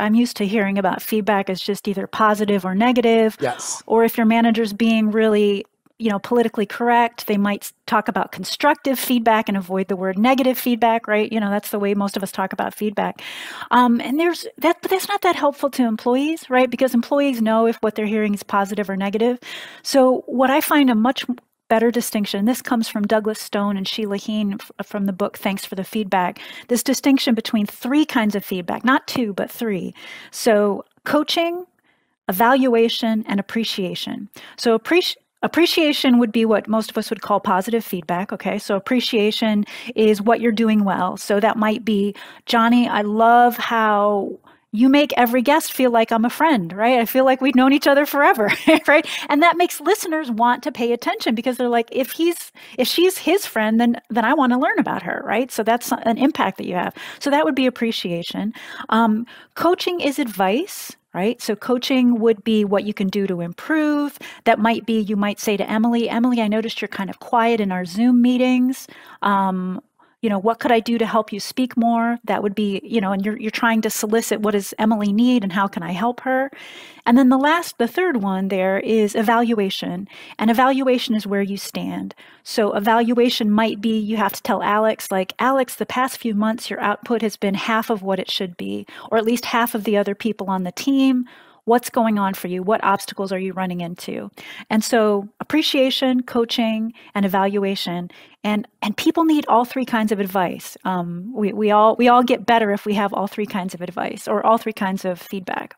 I'm used to hearing about feedback as just either positive or negative. Yes. Or if your manager's being really you know politically correct they might talk about constructive feedback and avoid the word negative feedback right you know that's the way most of us talk about feedback um, and there's that but that's not that helpful to employees right because employees know if what they're hearing is positive or negative so what i find a much better distinction this comes from douglas stone and sheila heen uh, from the book thanks for the feedback this distinction between three kinds of feedback not two but three so coaching evaluation and appreciation so appreciation Appreciation would be what most of us would call positive feedback. Okay. So appreciation is what you're doing well. So that might be, Johnny, I love how you make every guest feel like I'm a friend, right? I feel like we've known each other forever, right? And that makes listeners want to pay attention because they're like, if he's, if she's his friend, then then I want to learn about her, right? So that's an impact that you have. So that would be appreciation. Um, coaching is advice right? So coaching would be what you can do to improve. That might be you might say to Emily, Emily, I noticed you're kind of quiet in our Zoom meetings. Um, you know what could i do to help you speak more? That would be you know and you're you're trying to solicit what does emily need and how can i help her? And then the last the third one there is evaluation. And evaluation is where you stand. So evaluation might be you have to tell alex like alex the past few months your output has been half of what it should be or at least half of the other people on the team. What's going on for you? What obstacles are you running into? And so appreciation coaching and evaluation. And and people need all three kinds of advice. Um, we, we all we all get better if we have all three kinds of advice or all three kinds of feedback